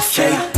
fake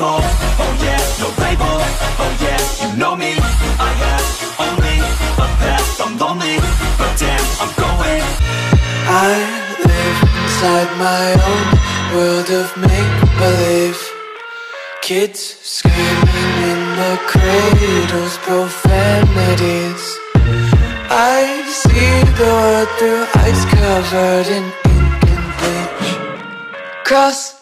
I'm oh yeah, no label, oh yeah, you know me, I have only a path, I'm lonely, but damn, I'm going. I live inside my own world of make-believe. Kids screaming in the cradles, profanities. I see the world through eyes covered in ink and bleach. Cross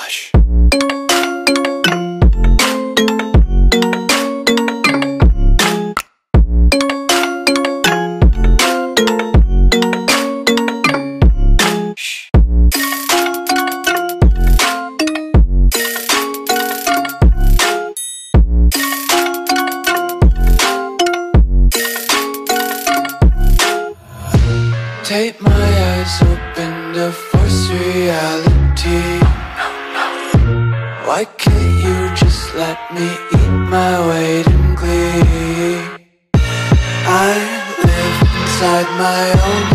Take my eyes open to force reality. Why can't you just let me eat my weight in glee? I live inside my own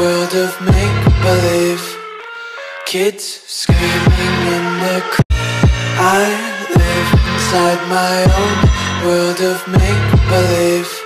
world of make believe. Kids screaming in the. Cr- I live inside my own world of make believe.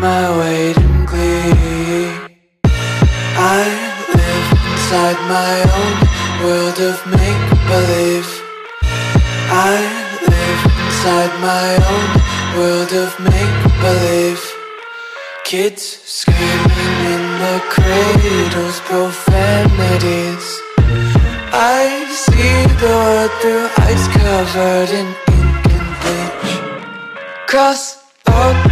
my weight in glee? I live inside my own world of make-believe. I live inside my own world of make-believe. Kids screaming in the cradles, profanities. I see the world through ice covered in ink and bleach. Cross out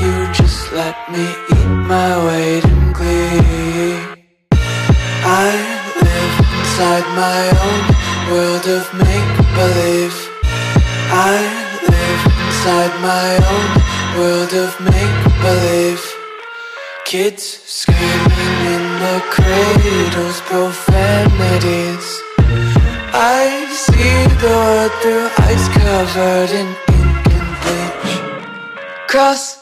you just let me eat my weight in glee? I live inside my own world of make-believe. I live inside my own world of make-believe. Kids screaming in the cradles, profanities. I see the world through ice covered in ink and bleach. Cross